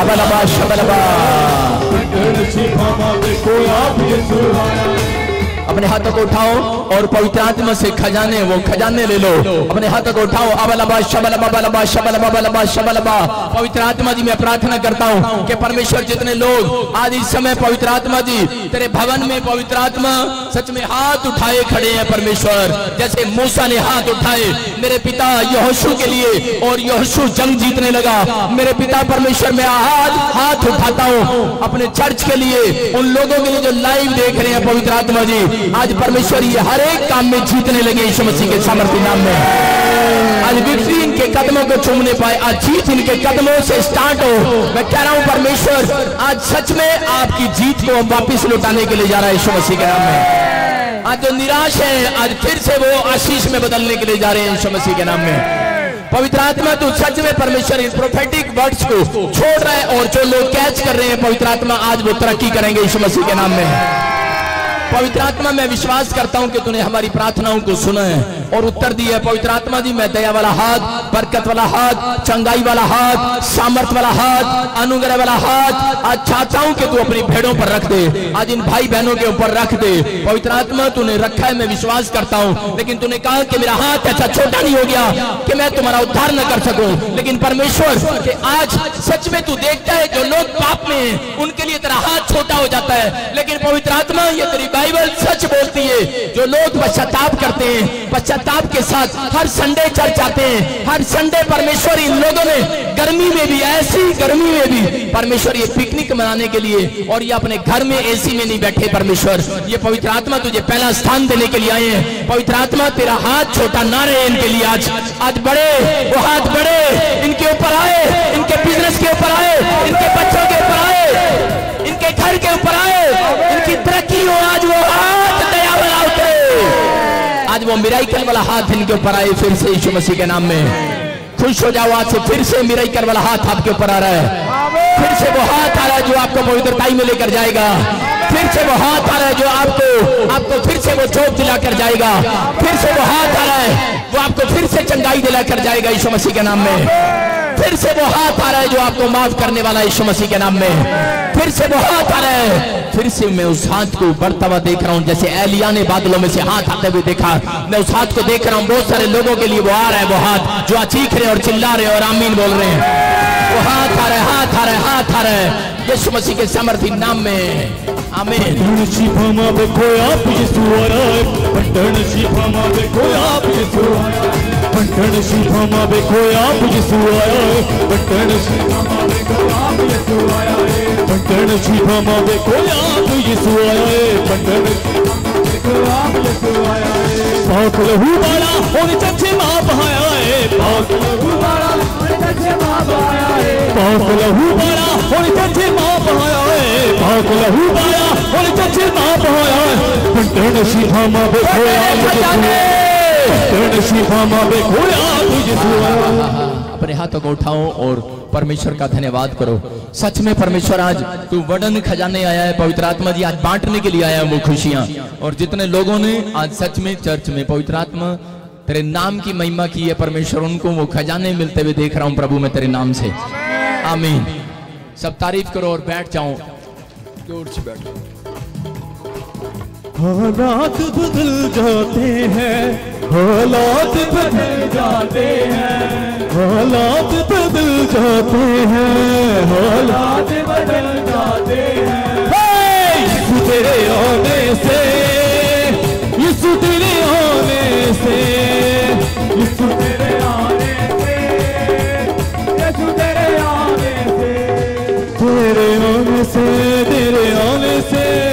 अबलबा शबलबा अपने हाथों को उठाओ और पवित्र आत्मा से खजाने, वो खजाने ले लो। अपने हाथों को उठाओ। अबलबा शबलबा बलबा शबलबा बलबा शबलबा पवित्र आत्मा जी मैं प्रार्थना करता हूँ कि परमेश्वर जितने लोग आज इस समय पवित्र आत्मा जी तेरे भवन में पवित्र आत्मा सच में हाथ उठाए खड़े हैं परमेश्वर। जैसे मूसा ने हाथ उठाए मेरे पिता यहोशू के लिए और यहोशू जंग जीतने लगा। मेरे पिता परमेश्वर, मैं आज हाथ उठाता हूँ अपने चर्च के लिए, उन लोगों के लिए जो लाइव देख रहे हैं पवित्र आत्मा जी। आज परमेश्वर ये हर एक काम में जीतने लगे यीशु मसीह के सामर्थ्य नाम में। आज विक्ट्री इनके कदमों को चूमने पाए, आज जीत इनके कदमों से स्टार्ट हो। मैं कह रहा हूँ, परमेश्वर, आज सच में आपकी जीत को वापिस लौटाने के लिए जा रहा है यीशु मसीह के नाम में। आज जो निराश है, आज फिर से वो आशीष में बदलने के लिए जा रहे हैं यीशु मसीह के नाम में। पवित्र आत्मा तो सच में परमेश्वर, इन प्रोफेटिक वर्ड्स को छोड़ रहा है और जो लोग कैच कर रहे हैं पवित्र आत्मा, आज वो तरक्की करेंगे यीशु मसीह के नाम में। पवित्र आत्मा मैं विश्वास करता हूँ कि तूने हमारी प्रार्थनाओं को सुना है और उत्तर दिया है, पवित्र आत्मा जी मैं दया वाला हाथ, बरकत वाला हाथ, चंगाई वाला हाथ, सामर्थ वाला हाथ, अनुग्रह वाला हाथ, आज चाहता हूँ कि तू अपनी भेड़ों पर रख दे, आज इन भाई बहनों के ऊपर रख दे। पवित्र आत्मा, तूने रखा है, मैं विश्वास करता हूँ, लेकिन तूने कहा कि मेरा हाथ ऐसा छोटा नहीं हो गया कि मैं तुम्हारा उद्धार न कर सकूँ। लेकिन परमेश्वर, कि आज सच में तू देखता है, जो लोग पाप में हैं, उनके लिए तेरा हाथ छोटा हो जाता है। लेकिन पवित्र आत्मा, ये तेरी बाइबल सच बोलती है, जो लोग पश्चाताप करते हैं, पश्चाताप के साथ हर संडे चर्च आते हैं, हर संडे परमेश्वर इन लोगों ने गर्मी में भी, ऐसी गर्मी में भी, परमेश्वर ये पिकनिक मनाने के लिए, और ये अपने घर में एसी में नहीं बैठे परमेश्वर। ये पवित्र आत्मा तुझे पहला स्थान देने के लिए आए हैं। पवित्र आत्मा, तेरा हाथ छोटा ना रहे इनके लिए आज। आज बड़े, वो हाथ बड़े, इनके ऊपर आए, इनके बिज़नेस के ऊपर आए, इनके बच्चों के ऊपर आए, इनके घर के ऊपर आए, इनकी वो मिराइकल वाला हाथ इनके ऊपर आए, फिर से यीशु मसीह के नाम में। खुश हो जाओ आज से, फिर से मिराइकल वाला हाथ आपके ऊपर आ रहा है। फिर से वो हाथ आ रहा है जो आपको पवित्रताई में लेकर जाएगा। फिर से वो हाथ आ रहा है जो आपको आपको फिर से वो चोट दिलाकर जाएगा। फिर से वो हाथ आ रहा है, वो आपको फिर से चंगाई दिलाकर जाएगा यीशु मसीह के नाम में। फिर से वो हाथ आ रहा है जो आपको माफ़ करने वाला यीशु मसीह के नाम में। फिर से वो हाथ आ रहा है। फिर से मैं उस हाथ को बढ़ता हुआ देख रहा हूँ, जैसे एलिया ने बादलों में से हाथ आते हुए देखा। मैं उस हाथ को देख रहा हूँ, बहुत सारे लोगों के लिए वो आ रहा है वो हाथ, जो चीख रहे और चिल्ला रहे और आमीन बोल रहे हैं। वो हाथ आ रहा हाथ आ रहा हाथ आ रहा है। यीशु मसीह के समर्थी नाम में। मां वेखोया भंडण शीफा मां वेठो भंडण शीफाम तुंहिंजे सुवाण शीफा भंडण शीफाम तुंहिंजे सुवाे भंडण पाक लहू वाला और चचे माँ बहाया है। पाक लहू और चचे माँ बहाया है। पाक लहू और चचे माँ बहाया है। पाक लहू और चचे माँ बहाया पटन पटन है अपने हाथों को उठाओ और परमेश्वर का धन्यवाद करो। सच में परमेश्वर, आज तू वडन खजाने आया है, पवित्र आत्मा जी, आज बांटने के लिए आया है वो खुशियाँ। और जितने लोगों ने आज सच में चर्च में पवित्र आत्मा, तेरे नाम की महिमा की है परमेश्वर, उनको वो खजाने मिलते हुए देख रहा हूँ प्रभु मैं तेरे नाम से। आमीन। सब तारीफ़ करो और बैठ जाओ। ज़ोर से बैठो हालात बदल जाते हैं। हालात बदल जाते हैं। हालात बदल जाते हैं। हालात बदल जाते हैं। यीशु तेरे आने से यीशु तेरे आने से यीशु तेरे आने से यीशु तेरे आने से, तेरे आने से, तेरे आने से।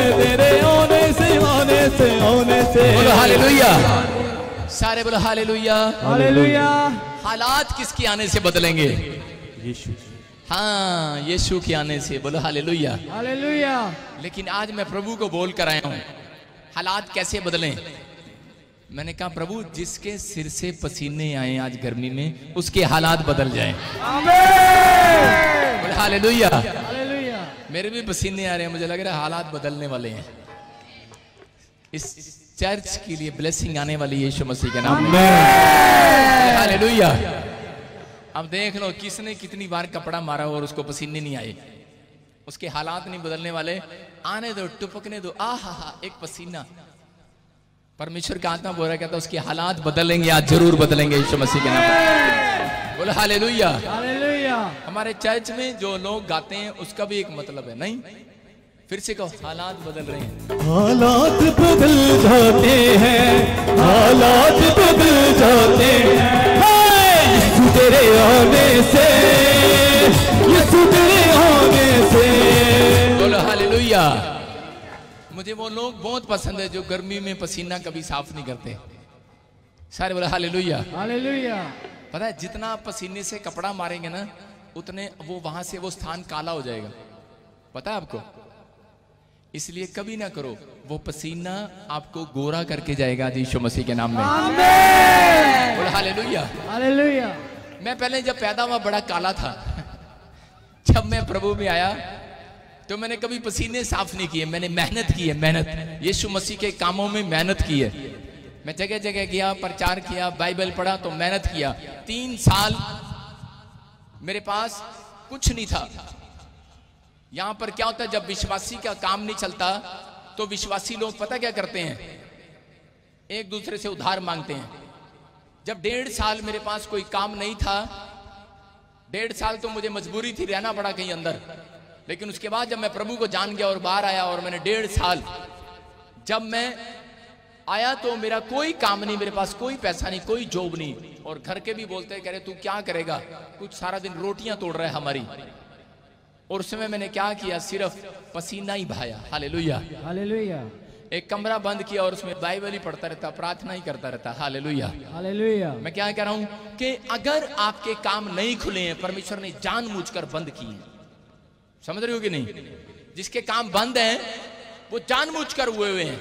आने से। आने से बोलो हालेलुया। सारे बोलो हालेलुया। हालेलुया। हालात किसके आने से बदलेंगे? यीशु। हाँ यीशु के आने से। बोलो हालेलुया। हालेलुया। लेकिन आज मैं प्रभु को बोल कर आया हूँ। हालात कैसे बदलें? मैंने कहा प्रभु जिसके सिर से पसीने आए आज गर्मी में उसके हालात बदल जाए। बोले हालेलुया। हालेलुया। मेरे भी पसीने आ रहे हैं। मुझे लग रहा है हालात बदलने वाले हैं। इस चर्च के लिए ब्लेसिंग आने वाली यीशु मसीह के नाम में। हालेलुया। अब देख लो किसने कितनी बार कपड़ा मारा और उसको पसीने नहीं आए? उसके हालात नहीं बदलने वाले। आने दो टुपकने दो। आ हा हा एक पसीना। परमेश्वर का आत्मा बोल रहा कहता उसके हालात बदलेंगे आज ज़रूर बदलेंगे यीशु मसीह के नाम पर बोले हालेलुया। हालेलुया। हमारे चर्च में जो लोग गाते हैं उसका भी एक मतलब है नहीं? फिर से कहो हालात बदल रहे हैं। हालात बदल जाते हैं हालात बदल जाते हैं। तेरे आने से यीशु तेरे आने से। बोलो हालेलुया। मुझे वो लोग बहुत पसंद है जो गर्मी में पसीना कभी साफ़ नहीं करते। सारे बोले हालेलुया। हालेलुया। पता है जितना आप पसीने से कपड़ा मारेंगे ना उतने वो वहाँ से वो स्थान काला हो जाएगा। पता है आपको? इसलिए कभी ना करो वो पसीना आपको गोरा करके जाएगा यीशु मसीह के नाम में। हालेलुया। मैं पहले जब पैदा हुआ बड़ा काला था। जब मैं प्रभु में आया तो मैंने कभी पसीने साफ़ नहीं किए। मैंने मेहनत की है मेहनत। यीशु मसीह के कामों में मेहनत की है। मैं जगह जगह गया प्रचार किया बाइबल पढ़ा तो मेहनत किया। तीन साल मेरे पास कुछ नहीं था। यहाँ पर क्या होता है, जब विश्वासी का काम नहीं चलता तो विश्वासी लोग पता क्या करते हैं? एक दूसरे से उधार मांगते हैं। जब डेढ़ साल मेरे पास कोई काम नहीं था, डेढ़ साल तो मुझे मजबूरी थी रहना पड़ा कहीं अंदर। लेकिन उसके बाद जब मैं प्रभु को जान गया और बाहर आया और मैंने डेढ़ साल जब मैं आया तो मेरा कोई काम नहीं, मेरे पास कोई पैसा नहीं, कोई जॉब नहीं। और घर के भी बोलते हैं, कह रहे, तू क्या करेगा? कुछ सारा दिन रोटियाँ तोड़ रहा है हमारी। और उस समय मैंने क्या किया? सिर्फ़ पसीना ही बहाया। हालेलुया। हालेलुया। एक कमरा बंद किया और उसमें बाइबल ही पढ़ता रहता प्रार्थना ही करता रहता। हालेलुया। हालेलुया। मैं क्या कह रहा हूँ कि अगर आपके काम नहीं खुले हैं परमेश्वर ने जानबूझकर बंद किए हैं। समझ रहे हो कि नहीं? जिसके काम बंद हैं वो जानबूझकर हुए हुए हैं।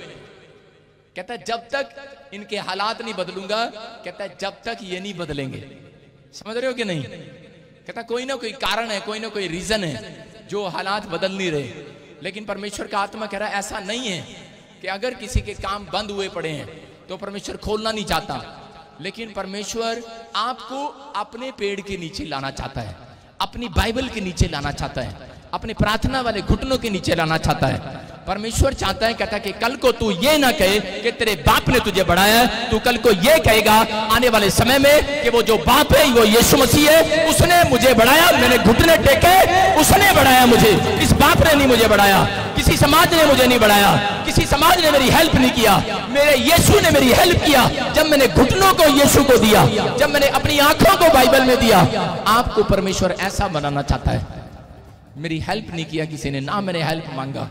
कहता है जब तक इनके हालात नहीं बदलूँगा कहता है जब तक ये नहीं बदलेंगे। समझ रहे हो कि नहीं? कहता, कोई ना कोई कारण है, कोई ना कोई रीजन है जो हालात बदल नहीं रहे. लेकिन परमेश्वर का आत्मा कह रहा है, ऐसा नहीं है कि अगर किसी के काम बंद हुए पड़े हैं तो परमेश्वर खोलना नहीं चाहता। लेकिन परमेश्वर आपको अपने पेड़ के नीचे लाना चाहता है, अपनी बाइबल के नीचे लाना चाहता है, अपने प्रार्थना वाले घुटनों के नीचे लाना चाहता है। परमेश्वर चाहता है, कहता है कि कल को तू ये ना कहे कि तेरे बाप ने तुझे बढ़ाया तू कल को ये कहेगा, आने वाले समय में कि वो जो बाप है, वो यीशु मसीह है। उसने मुझे बढ़ाया, मैंने घुटने टेके, उसने बढ़ाया मुझे। इस बाप ने नहीं मुझे बढ़ाया। किसी समाज ने मुझे नहीं बढ़ाया। किसी समाज ने मेरी हेल्प नहीं किया। मेरे यीशु ने मेरी हेल्प किया। जब मैंने घुटनों को यीशु को दिया, जब मैंने अपनी आँखों को बाइबल में दिया, आपको परमेश्वर ऐसा बनाना चाहता है। मेरी हेल्प नहीं किया, किसी ने ना मैंने हेल्प मांगा।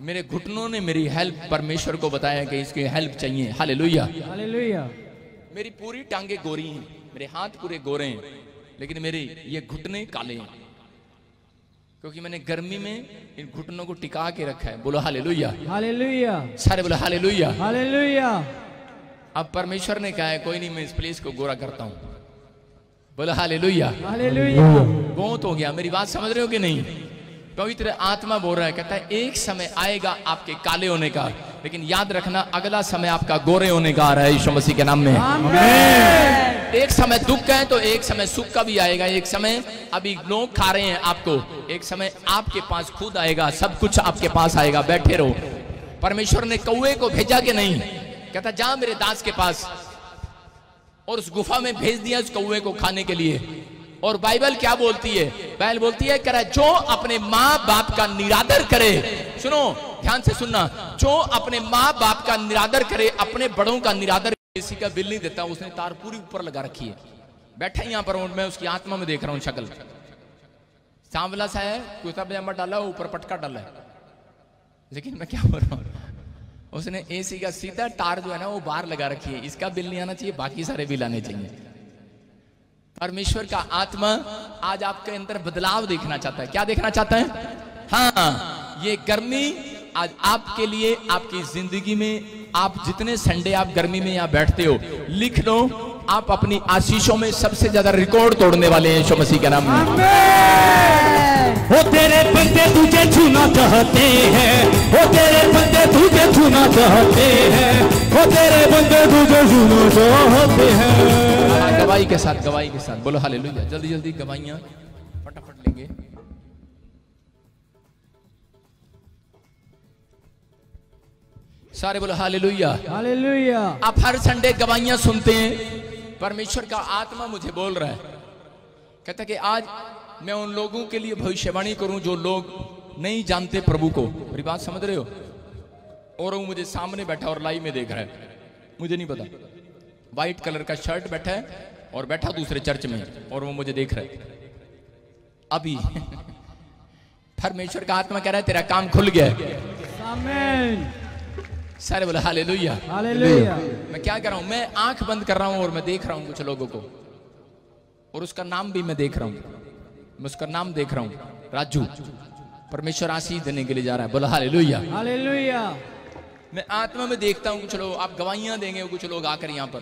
मेरे घुटनों ने मेरी हेल्प परमेश्वर को बताया कि इसकी हेल्प चाहिए। हाले लोहिया मेरी पूरी टांगे गोरी हैं मेरे हाथ पूरे गोरे हैं लेकिन मेरे ये घुटने काले हैं। क्योंकि मैंने गर्मी में इन घुटनों को टिका के रखा है। बोलो हाले लोहिया सारे बोलो हाले लोहिया अब परमेश्वर ने कहा है कोई नहीं मैं इस प्लेस को गोरा करता हूँ। बोला हाले लोहिया बहुत हो गया। मेरी बात समझ रहे हो कि नहीं? पवित्र आत्मा बोल रहा है कहता है एक समय आएगा आपके काले होने का लेकिन याद रखना अगला समय आपका गोरे होने का आ रहा है यीशु मसीह के नाम में। एक समय दुख का है तो एक समय सुख का भी आएगा एक समय अभी लोग खा रहे हैं आपको एक समय आपके पास खुद आएगा सब कुछ आपके पास आएगा बैठे रहो। परमेश्वर ने कौए को भेजा के नहीं? कहता जा मेरे दास के पास और उस गुफा में भेज दिया उस कौए को खाने के लिए। और बाइबल क्या बोलती है? बाइबल बोलती है करा जो अपने माँ बाप का निरादर करे सुनो, ध्यान से सुनना। जो अपने माँ बाप का निरादर करे, अपने बड़ों का निरादर किसी का बिल नहीं देता, उसने तार पूरी ऊपर लगा रखी है। बैठा यहाँ पर मैं उसकी आत्मा में देख रहा हूँ शक्ल। सांवला सा है कुर्ता पजामा डाला, ऊपर पटका डाला है। लेकिन मैं क्या बोल रहा हूँ? उसने एसी का सीधा तार जो है ना, वो बाहर लगा रखी है। इसका बिल नहीं आना चाहिए, बाकी सारे बिल आने चाहिए। परमेश्वर का आत्मा आज आपके अंदर बदलाव देखना चाहता है। क्या देखना चाहता है? हाँ ये गर्मी आज आपके लिए, आपकी ज़िंदगी में, आप जितने संडे आप गर्मी में यहाँ बैठते हो, लिख लो, आप अपनी आशीषों में सबसे ज़्यादा रिकॉर्ड तोड़ने वाले हैं यीशु मसीह के नाम में। वो तेरे बंदे तुझे छूना चाहते हैं। वो तेरे बंदे तुझे छूना चाहते हैं। वो तेरे बंदे तुझे छूना चाहते हैं। गवाही के साथ गवाही के साथ। बोलो हालेलुया जल्दी जल्दी गवाहियाँ। फटाफट लेंगे। सारे बोलो हालेलुया हालेलुया आप हर संडे गवाहियाँ सुनते हैं। परमेश्वर का आत्मा मुझे बोल रहा है। कहता कि आज मैं उन लोगों के लिए भविष्यवाणी करूँ जो लोग नहीं जानते प्रभु को। मेरी बात समझ रहे हो? और वो मुझे सामने बैठा और लाइव में देख रहा है। मुझे नहीं पता। व्हाइट कलर का शर्ट बैठा है और बैठा दूसरे चर्च में और वो मुझे देख रहे अभी। परमेश्वर का आत्मा कह रहा है तेरा काम खुल गया सारे बोले हालेलुया। हालेलुया मैं क्या कर रहा हूँ मैं आँख बंद कर रहा हूँ और मैं देख रहा हूँ कुछ लोगों को। और उसका नाम भी मैं देख रहा हूँ। मैं उसका नाम देख रहा हूँ। राजू परमेश्वर आशीष देने के लिए जा रहा है। बोला हालेलुया। हालेलुया मैं आत्मा में देखता हूँ कुछ लोग आप गवाहियाँ देंगे कुछ लोग आकर यहाँ पर।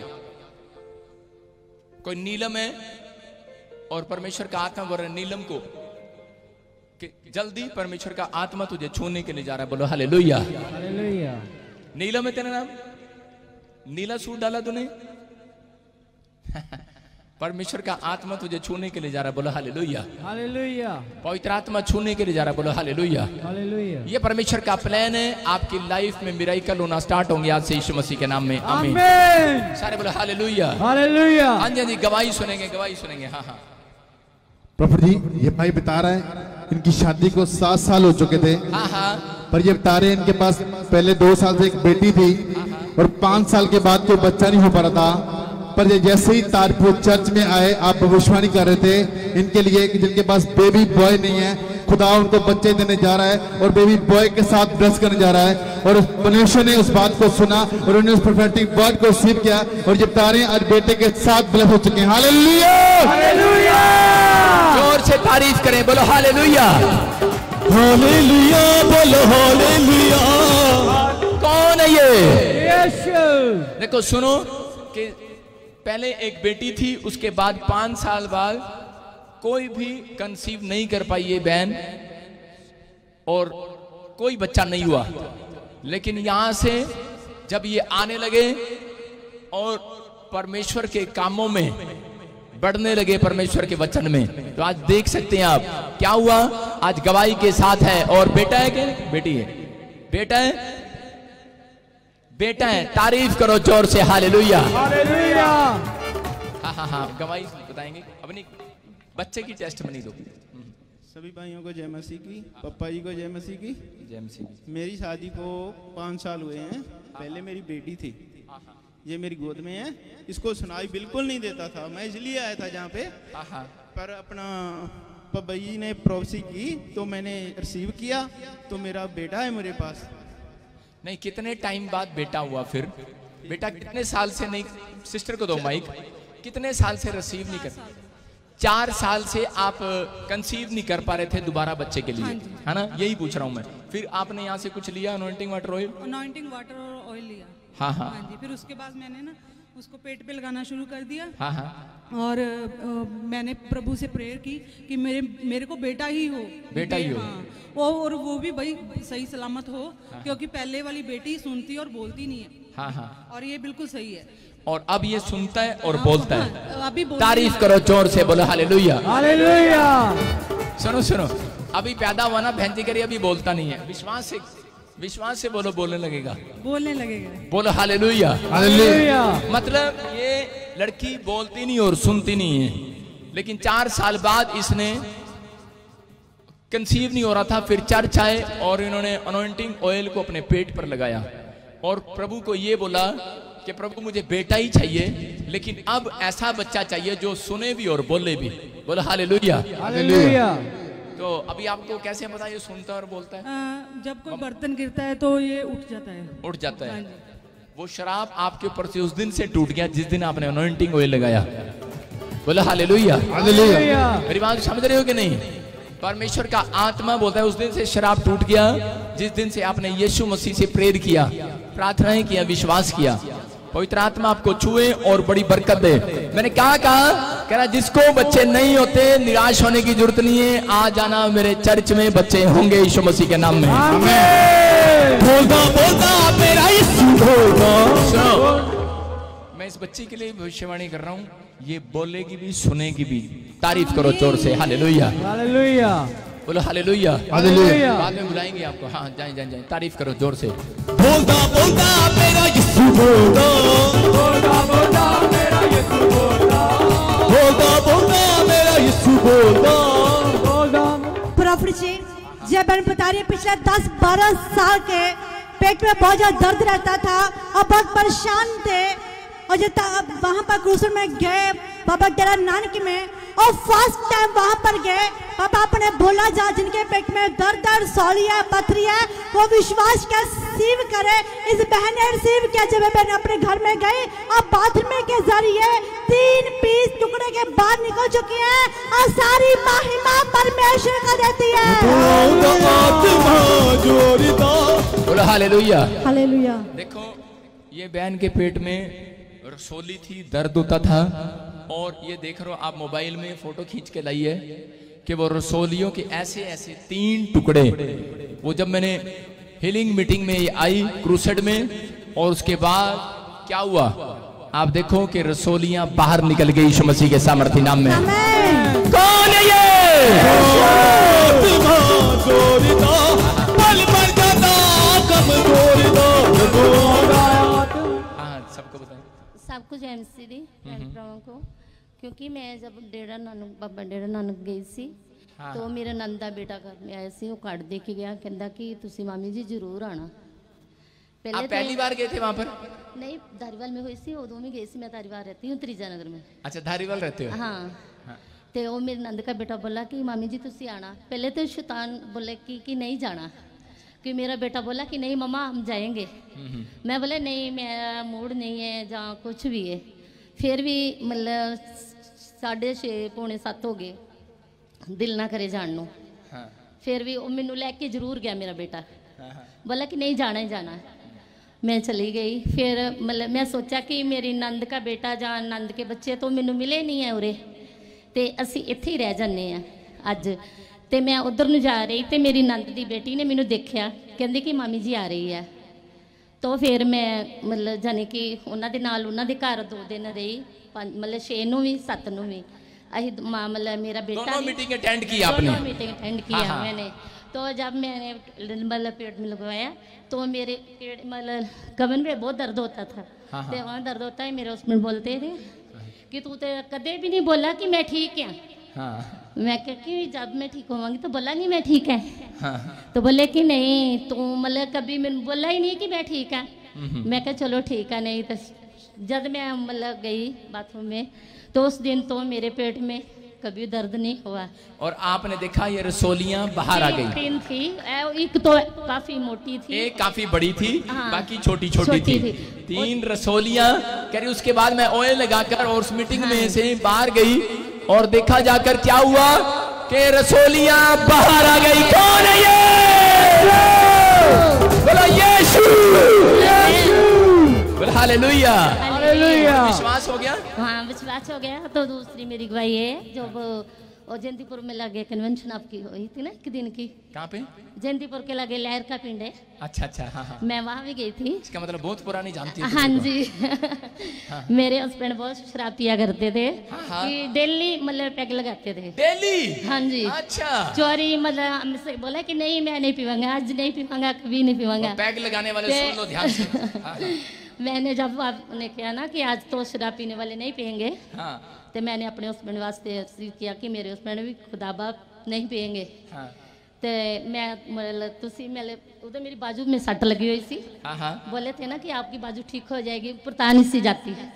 कोई नीलम है और परमेश्वर का आत्मा बोल रहा नीलम को कि जल्दी परमेश्वर का आत्मा तुझे छूने के लिए जा रहा है बोलो हालेलुया। हालेलुया। नीलम है तेरा नाम? नीला सूट डाला तूने? परमेश्वर का आत्मा तुझे छूने के लिए जा रहा है बोलो हालेलुया। हालेलुया। पवित्र आत्मा छूने के लिए जा रहा है बोलो हालेलुया। हालेलुया। ये परमेश्वर का प्लान है आपकी लाइफ में मिराइकल होना स्टार्ट होंगे आज से यीशु मसीह के नाम में। आमीन सारे बोलो हालेलुया। हालेलुया। हाँ जी हाँ जी गवाही सुनेंगे गवाही सुनेंगे हाँ हाँ। प्रभु जी ये भाई बता रहे हैं इनकी शादी को सात साल हो चुके थे। हाँ हाँ। पर ये बता रहे हैं इनके पास पहले दो साल से एक बेटी थी और पाँच साल के बाद कोई बच्चा नहीं हो पा रहा था। पर ये जैसे ही तारपुर चर्च में आए आप भविष्यवाणी कर रहे थे इनके लिए कि जिनके पास बेबी बॉय नहीं है खुदा उनको बच्चे देने जा रहा है और बेबी बॉय के साथ ब्रश करने जा रहा है। और उस परमेश्वर ने उस बात को सुना और उन्होंने उस प्रोफेटिक वर्ड को रिसीव किया और ये हैं आज बेटे के साथ ब्लस हो चुके हैं। हालेलुया हालेलुया ज़ोर से तारीफ़ करें बोलो हालेलुया हालेलुया बोलो हालेलुया कौन है ये? देखो सुनो कि पहले एक बेटी थी, उसके बाद पाँच साल बाद कोई भी कंसीव नहीं कर पाई ये बहन और कोई बच्चा नहीं हुआ। लेकिन यहाँ से जब ये आने लगे और परमेश्वर के कामों में बढ़ने लगे परमेश्वर के वचन में तो आज देख सकते हैं आप, क्या हुआ? आज गवाही के साथ है और बेटा है क्या बेटी है? बेटा है? बेटा है तारीफ़ करो ज़ोर से हालेलुया। हालेलुया। हाँ हाँ हाँ गवाही बताएँगे। अपनी बच्चे की टेस्ट बनी दो। सभी भाइयों को जय मसीह की पप्पा जी को जय मसीह की। जय मसीह मेरी शादी को पाँच साल हुए हैं। पहले मेरी बेटी थी। ये मेरी गोद में है। इसको सुनाई बिल्कुल नहीं देता था। मैं इसलिए आया था जहाँ पे। हाँ हाँ। पर अपना पप्पा जी ने प्रोसी की तो मैंने रिसीव किया। तो मेरा बेटा है मेरे पास। नहीं कितने टाइम बाद बेटा हुआ फिर? बेटा कितने साल से नहीं सिस्टर को दो माइक। कितने साल से रिसीव नहीं कर चार साल से आप कंसीव नहीं कर पा रहे थे दोबारा बच्चे के लिए। है ना? यही पूछ रहा हूँ मैं। फिर आपने यहाँ से कुछ लिया anointing water oil anointing water और ऑयल लिया। हाँ हाँ। हाँ जी फिर उसके बाद मैंने ना उसको पेट पे लगाना शुरू कर दिया। हाँ हाँ। और अ, मैंने प्रभु से प्रेयर की कि मेरे मेरे को बेटा ही हो। बेटा ही हो। हाँ। और वो भी भाई सही सलामत हो हाँ, क्योंकि पहले वाली बेटी सुनती और बोलती नहीं है। हाँ हाँ। और ये बिल्कुल सही है। और अब ये सुनता है और बोलता है। हाँ, अभी तारीफ़ करो ज़ोर से बोलो हालेलुया। हालेलुया। सुनो सुनो। अभी पैदा हुआ ना बहन जी करिए अभी बोलता नहीं है। विश्वास से विश्वास से बोलो बोलने लगेगा। बोलने लगेगा। बोलो हालेलुया हालेलुया मतलब ये लड़की बोलती नहीं और सुनती नहीं है। लेकिन चार साल बाद इसने कंसीव नहीं हो रहा था फिर चर्च आए और इन्होंने अनोइंटिंग ऑयल को अपने पेट पर लगाया। और प्रभु को ये बोला कि प्रभु मुझे बेटा ही चाहिए लेकिन अब ऐसा बच्चा चाहिए जो सुने भी और बोले भी। बोलो हालेलुया हालेलुया तो अभी आपको कैसे पता ये सुनता है और बोलता है? अ, जब कोई बर्तन गिरता है तो ये उठ जाता है। उठ जाता हाँ। है वो शराब आपके ऊपर से उस दिन से टूट गया जिस दिन आपने अनोइंटिंग ऑयल लगाया। बोलो हालेलुया हालेलुया मेरी बात समझ रहे हो कि नहीं? परमेश्वर का आत्मा बोलता है उस दिन से शराब टूट गया जिस दिन से आपने यीशु मसीह से प्रेर किया प्रार्थनाएँ किया विश्वास किया। पवित्र आत्मा आपको छुए और बड़ी बरकत दे। मैंने कहा कहा कह रहा जिसको बच्चे नहीं होते निराश होने की ज़रूरत नहीं है। आ जाना मेरे चर्च में बच्चे होंगे यीशु मसीह के नाम में। बोलता बोलता मेरा मैं इस बच्ची के लिए भविष्यवाणी कर रहा हूँ। ये बोलेगी भी सुनेगी भी। तारीफ़ करो ज़ोर से। हाले लोहिया बोलो हाले लोहिया बाद में बुलाएँगे आपको। हाँ जाए जाए जाए। तारीफ़ करो ज़ोर से। बोलता बोलता मेरा यीशु बोलता जब बहन बता रही है, पिछले 10-12 साल के पेट में बहुत ज़्यादा दर्द रहता था और बहुत परेशान थे। और जब वहाँ पर क्रूसर में गए बाबा डेरा नानक में और फ़र्स्ट टाइम वहाँ पर गए बाबा आपने बोला जा जिनके पेट में दर्द सौली सौलिया पथरी है वो विश्वास का रिसीव करे इस बहन ने रिसीव किया जब मैंने अपने घर में गई और बाथरूम के ज़रिए तीन पीस टुकड़े के बाहर निकल चुकी है और सारी महिमा परमेश्वर का देती है। बोलो हालेलुया। हालेलुया। देखो ये बहन के पेट में रसोली थी दर्द होता था और ये देख रहे हो आप मोबाइल में फ़ोटो खींच के लाइए कि वो रसोलियों के ऐसे ऐसे तीन टुकड़े वो जब मैंने हीलिंग मीटिंग में आई क्रूसेड में और उसके बाद क्या हुआ? आप देखो कि रसोलियाँ बाहर निकल गई यीशु मसीह के सामर्थी नाम में। कौन है ये? हाँ, सबको सी दी हम्म। को क्योंकि मैं जब डेरा नानक बाबा डेरा नानक गई थी तो मेरा नंद ਦਾ ਬੇਟਾ ਘਰ में ਆਇਆ ਸੀ ਉਹ ਕਾਰਡ ਦੇ ਕੇ ਗਿਆ ਕਹਿੰਦਾ ਕਿ ਤੁਸੀਂ ਮਾਮੀ ਜੀ ਜ਼ਰੂਰ ਆਣਾ आप पहली बार गए थे वहां पर नहीं धारीवाल में हुई सी उदों भी गई सी मैं धारीवाल रहती हूँ त्रिजा नगर में अच्छा धारीवाल रहते हो हाँ ਤੇ ਉਹ ਮੇਰੇ ਨੰਦ ਦਾ ਬੇਟਾ बोला कि मामी जी ਤੁਸੀਂ आना पहले तो शैतान बोले कि कि नहीं जाना कि मेरा बेटा बोला कि नहीं मम्मा हम जाएंगे मैं बोले नहीं मेरा मूड नहीं है जहाँ कुछ भी है फिर भी मतलब साढ़े छे पौने सत्त हो गए ਦਿਲ ਨਾ ਕਰੇ ਜਾਣ ਨੂੰ। ਹਾਂ। ਫਿਰ ਵੀ ਉਹ ਮੈਨੂੰ ਲੈ ਕੇ ਜ਼ਰੂਰ ਗਿਆ ਮੇਰਾ ਬੇਟਾ। ਬੋਲਾ ਕਿ ਨਹੀਂ ਜਾਣਾ ਹੀ ਜਾਣਾ। ਮੈਂ ਚਲੀ ਗਈ। ਫਿਰ ਮਤਲਬ ਮੈਂ ਸੋਚਿਆ ਕਿ ਮੇਰੀ ਆਨੰਦ ਦਾ ਬੇਟਾ ਜਾਂ ਆਨੰਦ ਕੇ ਬੱਚੇ ਤੋਂ ਮੈਨੂੰ ਮਿਲੇ ਨਹੀਂ ਹੈ ਉਰੇ। ਤੇ ਅਸੀਂ ਇੱਥੇ ਹੀ ਰਹਿ ਜਾਂਦੇ ਆ ਅੱਜ। ਤੇ ਮੈਂ ਉਧਰ ਨੂੰ ਜਾ ਰਹੀ ਤੇ ਮੇਰੀ ਨੰਦ ਦੀ ਬੇਟੀ ਨੇ ਮੈਨੂੰ ਦੇਖਿਆ। ਕਹਿੰਦੀ ਕਿ ਮਾਮੀ ਜੀ ਆ ਰਹੀ ਹੈ। ਤੋ ਫਿਰ ਮੈਂ ਮਤਲਬ ਜਾਨੀ ਕਿ ਉਹਨਾਂ ਦੇ ਨਾਲ ਉਹਨਾਂ ਦੇ ਘਰ ਦੋ ਦਿਨ ਰਹੀ। ਮਤਲਬ 6 ਨੂੰ ਵੀ 7 ਨੂੰ ਵੀ। अहिद मतलब मेरा बेटा दोनों मीटिंग अटेंड की आपने। दोनों मीटिंग अटेंड किया हाँ, हाँ। मैंने। तो जब मैंने मतलब पेट में लगवाया तो मेरे पेट मतलब कमर में बहुत दर्द होता था। हाँ वहाँ दर्द होता है मेरे उसमें बोलते थे कि तू तो कदे भी नहीं बोला कि मैं ठीक है। हाँ। मैं कि जब मैं ठीक होवांगी तो बोला नहीं मैं ठीक है। हाँ। तो बोले कि नहीं तू मतलब कभी मैंने बोला ही नहीं कि मैं ठीक है। हम्म, हम्म। मैं कह चलो ठीक है नहीं तो जब मैं मतलब गई बाथरूम में तो उस दिन तो मेरे पेट में कभी दर्द नहीं हुआ। और आपने देखा ये रसोलियाँ बाहर आ गई। तीन थी एक तो काफ़ी मोटी थी। एक काफ़ी बड़ी थी हाँ। बाकी छोटी छोटी थी। थी। तीन रसोलियाँ कह रही उसके बाद मैं ऑयल लगाकर और उस मीटिंग हाँ, में से बाहर गई और देखा जाकर क्या हुआ कि रसोलियाँ बाहर आ गई। कौन है ये? बोलो यीशु! हालेलुया हालेलुया विश्वास हो गया? हाँ विश्वास हो गया। तो दूसरी मेरी गवाही है जो वो वो जयंतीपुर में लगे कन्वेंशन आपकी हुई थी ना एक दिन की। कहाँ पे? जयंतीपुर के लगे लहर का पिंड है। अच्छा अच्छा हाँ हाँ। मैं वहाँ भी गई थी। इसका मतलब बहुत पुरानी जानती है हाँ जी। मेरे हस्बैंड बहुत शराब पिया करते थे हाँ। कि डेली मतलब पैग लगाते थे। डेली? हाँ जी। अच्छा। चोरी मतलब हमसे बोला कि नहीं मैं नहीं पीवांगा आज नहीं पीवांगा कभी नहीं पीवांगा। पैग लगाने वाले सुन लो ध्यान से। हाँ, मैंने जब आपने किया ना कि आज तो शराब पीने वाले नहीं पियेंगे हाँ। तो मैंने अपने हस्बैंड वास्ते किया कि मेरे हस्बैंड भी खुदा बाप नहीं पियेंगे। हाँ। तो मैं मतलब तुसी मेरे उधर मेरी बाजू में सट लगी हुई थी हाँ हाँ। बोले थे ना कि आपकी बाजू ठीक हो जाएगी ऊपर तानी सी जाती। है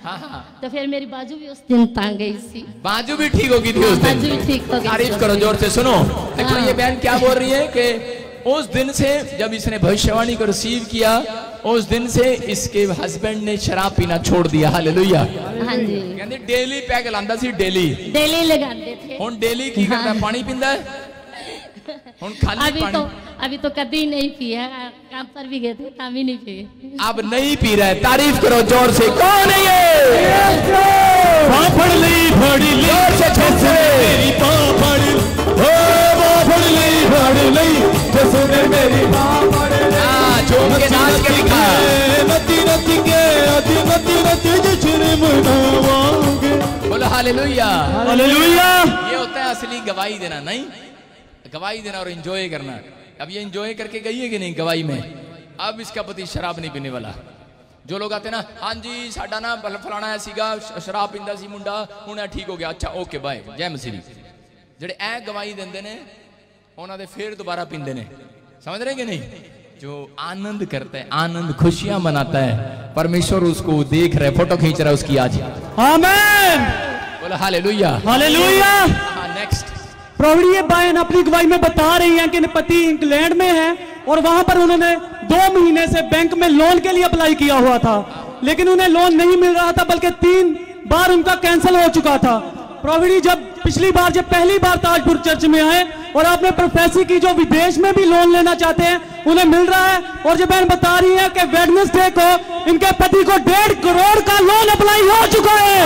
तो फिर मेरी बाजू भी उस दिन तान गई सी। बाजू भी ठीक होगी थी उस दिन। बाजू भी ठीक हो गई तारीफ़ करो ज़ोर से सुनो। देखो हाँ। ये बहन क्या बोल रही है कि उस दिन से जब इसने भविष्यवाणी को रिसीव किया उस दिन से इसके हस्बैंड ने शराब पीना छोड़ दिया। हाल लोहिया डेली पैग लाता सी डेली. डेली लगाते हूँ डेली की हाँ। करता पानी पीता अभी तो अभी तो कभी नहीं पिया। काम पर भी गए थे तो तब नहीं पिए। अब नहीं पी रहा है। तारीफ़ करो ज़ोर से। कौन है ये? पापड़ ली फड़ी ली जैसे मेरी पापड़ ओ पापड़ ली फड़ी ली जैसे मेरी पापड़ हाँ झूम के नाच के दिखा नती नती के अति नती नती जिसने हालेलुया हालेलुया ये होता है असली गवाही देना नहीं गवाही देना और एंजॉय करना अब ये एंजॉय करके गई है कि नहीं गवाही में अब इसका पति शराब नहीं पीने वाला जो लोग आते ना हाँ जी साडा ना फल- फलाना है सीगा श- शराब पींदा सी मुंडा ਹੁਣ ਇਹ ਠੀਕ ਹੋ ਗਿਆ ਅੱਛਾ ਓਕੇ ਬਾਏ ਜੈ ਮਸੀਹ ਜਿਹੜੇ ਇਹ ਗਵਾਹੀ ਦਿੰਦੇ ਨੇ ਉਹਨਾਂ ਦੇ ਫੇਰ ਦੁਬਾਰਾ ਪੀਂਦੇ ਨੇ समझ रहे कि नहीं जो आनंद करता है आनंद खुशियाँ मनाता है। परमेश्वर उसको देख रहे फ़ोटो खींच रहा है उसकी आज। आमेन। बोला हालेलुया। हालेलुया। हाँ नेक्स्ट प्रवीण ये बहन अपनी गवाही में बता रही हैं कि पति इंग्लैंड में है और वहाँ पर उन्होंने दो महीने से बैंक में लोन के लिए अप्लाई किया हुआ था। लेकिन उन्हें लोन नहीं मिल रहा था बल्कि तीन बार उनका कैंसिल हो चुका था। प्रवीणी जब पिछली बार जब पहली बार ताजपुर चर्च में आए और आपने प्रोफेसी की जो विदेश में भी लोन लेना चाहते हैं उन्हें मिल रहा है। और जो बहन बता रही है कि वेडनेसडे को इनके पति को डेढ़ करोड़ का लोन अप्लाई हो चुका है।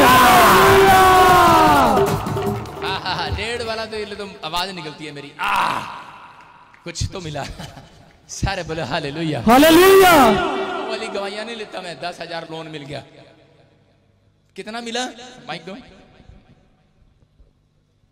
डेढ़ वाला तो ये तो आवाज़ निकलती है मेरी। आ कुछ तो मिला। सारे बोले हालेलुया। हालेलुया। वो वाली गवाहियाँ नहीं लेता मैं दस हज़ार लोन मिल गया। कितना मिला? माइक दो।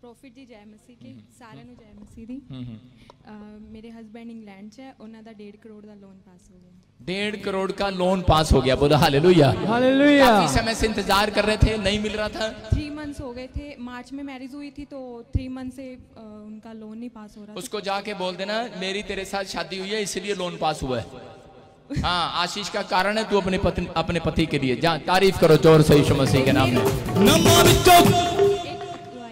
ਪ੍ਰੋਫਿਟ ਜੀ ਜੈ ਮਸੀਹ ਕੀ ਸਾਰਿਆਂ ਨੂੰ ਜੈ ਮਸੀਹ ਦੀ ਅਹ ਮੇਰੇ ਹਸਬੰਡ ਇੰਗਲੈਂਡ 'ਚ ਹੈ ਉਹਨਾਂ ਦਾ 1.5 ਕਰੋੜ ਦਾ ਲੋਨ ਪਾਸ ਹੋ ਗਿਆ डेढ़ करोड़ का लोन पास हो गया बोला हालेलुया हालेलुया काफी समय से इंतजार कर रहे थे नहीं मिल रहा था थ्री मंथ्स हो गए थे मार्च में मैरिज हुई थी तो थ्री मंथ से अह, उनका लोन नहीं पास हो रहा था उसको जाके बोल देना मेरी तेरे साथ शादी हुई है इसलिए लोन पास हुआ है हाँ आशीष का कारण है तू अपने पत्नी अपने पति के लिए जा तारीफ करो जोर से यीशु मसीह के नाम में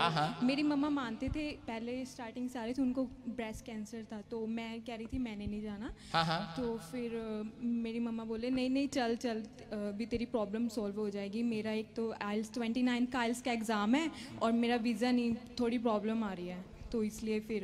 हाँ हाँ मेरी मम्मा मानते थे पहले स्टार्टिंग से आ रहे थे उनको ब्रेस्ट कैंसर था तो मैं कह रही थी मैंने नहीं जाना। हाँ हाँ तो फिर मेरी मम्मा बोले नहीं नहीं चल चल भी तेरी प्रॉब्लम सॉल्व हो जाएगी। मेरा एक तो आइल्स ट्वेंटी नाइन का आइल्स का एग्ज़ाम है और मेरा वीज़ा नहीं थोड़ी प्रॉब्लम आ रही है। तो इसलिए फिर